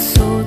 sou.